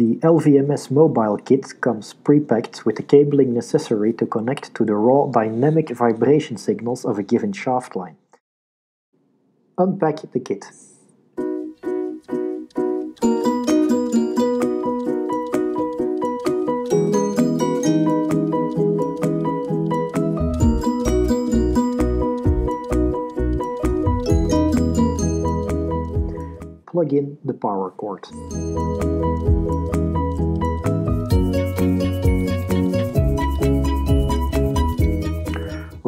The LVMS mobile kit comes pre-packed with the cabling necessary to connect to the raw dynamic vibration signals of a given shaft line. Unpack the kit. Plug in the power cord.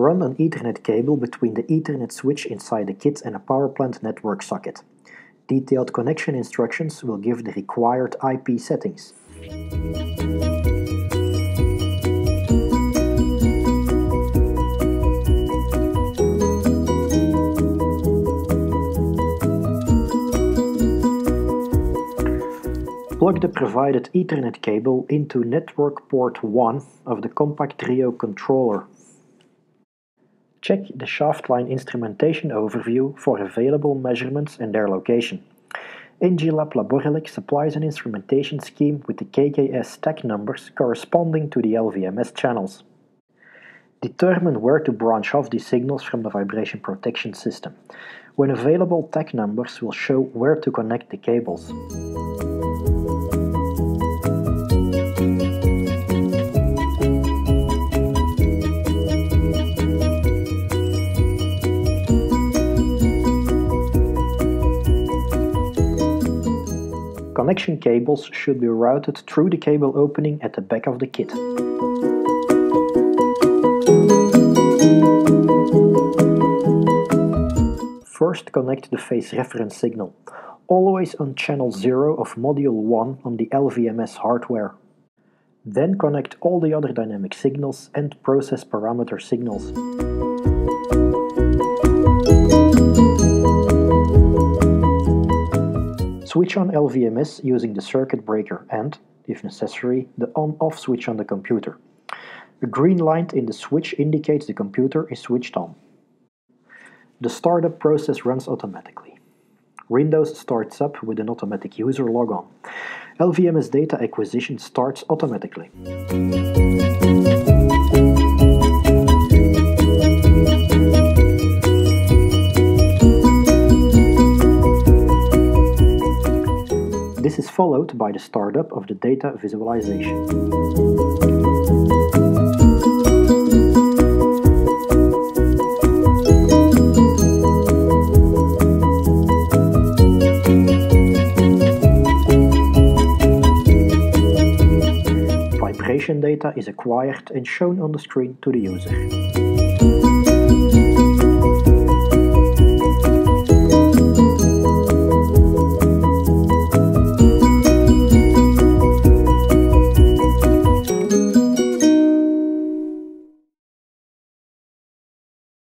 Run an Ethernet cable between the Ethernet switch inside the kit and a power plant network socket. Detailed connection instructions will give the required IP settings. Plug the provided Ethernet cable into network port 1 of the CompactRIO controller. Check the shaft line instrumentation overview for available measurements and their location. ENGIE Laborelec supplies an instrumentation scheme with the KKS tag numbers corresponding to the LVMS channels. Determine where to branch off the signals from the vibration protection system. When available tag numbers will show where to connect the cables. Connection cables should be routed through the cable opening at the back of the kit. First connect the phase reference signal, always on channel 0 of module 1 on the LVMS hardware. Then connect all the other dynamic signals and process parameter signals. Switch on LVMS using the circuit breaker and, if necessary, the on-off switch on the computer. A green light in the switch indicates the computer is switched on. The startup process runs automatically. Windows starts up with an automatic user logon. LVMS data acquisition starts automatically. Followed by the startup of the data visualization. Vibration data is acquired and shown on the screen to the user.